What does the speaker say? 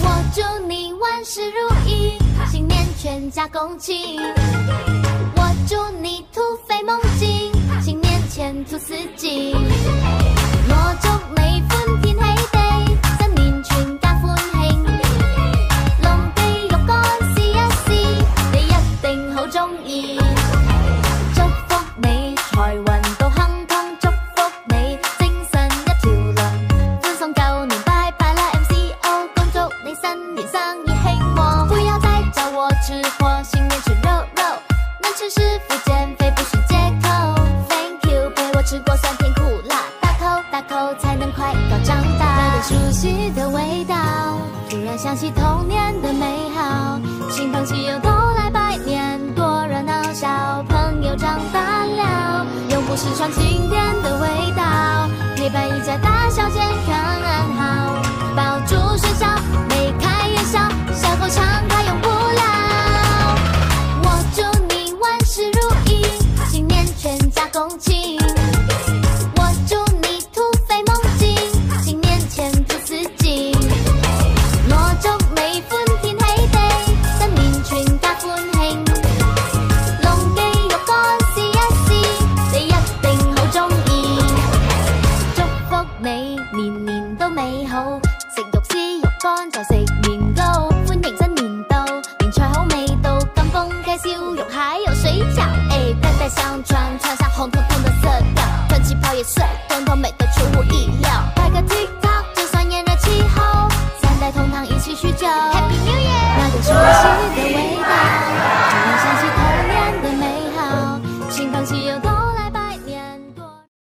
我祝你万事如意，新年全家恭喜。我祝你突飞猛进，新年前途似锦。我祝你欢天喜地，新年全家欢庆。龙地玉干试一试，你一定好中意。祝福你财。运。是傅减肥不是借口，Thank you 陪我吃过酸甜苦辣，大口大口才能快高长大。那点熟悉的味道，突然想起童年的美好，亲朋戚友都来拜年，多热闹，小朋友长大了，永不失传经典的味道，陪伴一家大小。姐。恭喜！我祝你突飞猛进，新年前途似锦，我祝你欢天喜地，新年全家欢庆，龙记肉干试一试，你一定好中意。祝福你年年都美好，食肉丝、肉干就食面。出乎意料。